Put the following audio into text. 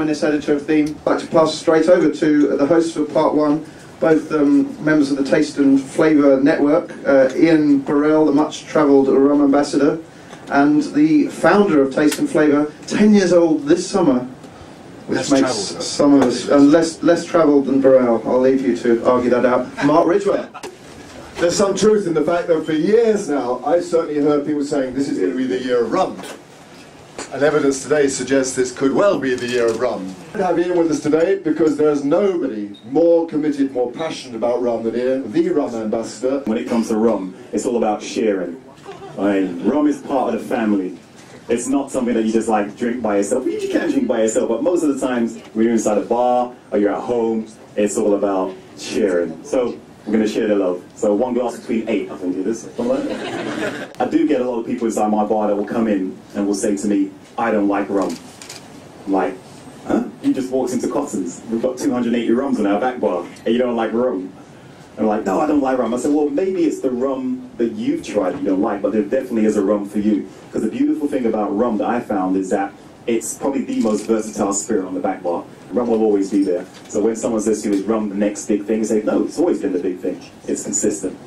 Finest Editor of Theme. I'd like to pass straight over to the hosts for part one, both um, members of the Taste and Flavour Network, uh, Ian Burrell, the much travelled rum ambassador, and the founder of Taste and Flavour, 10 years old this summer, which Less makes travelled. some of us uh, less, less travelled than Burrell. I'll leave you to argue that out. Mark Ridgway. There's some truth in the fact that for years now, I've certainly heard people saying this is going to be the year of rum. And evidence today suggests this could well be the year of rum. I have Ian with us today because there's nobody more committed, more passionate about rum than Ian, the rum ambassador. When it comes to rum, it's all about sharing. I mean, rum is part of the family. It's not something that you just like drink by yourself. You can drink by yourself, but most of the times when you're inside a bar or you're at home, it's all about sharing. So we're gonna share the love. So one glass between eight, I think it is. I do get a lot of people inside my bar that will come in and will say to me, I don't like rum. I'm like, huh? You just walked into Cotton's. We've got 280 rums in our back bar, and you don't like rum. And I'm like, no, I don't like rum. I said, well, maybe it's the rum that you've tried that you don't like, but there definitely is a rum for you. Because the beautiful thing about rum that I found is that it's probably the most versatile spirit on the back bar. Rum will always be there. So when someone says to you, is rum the next big thing? You say, no, it's always been the big thing. It's consistent.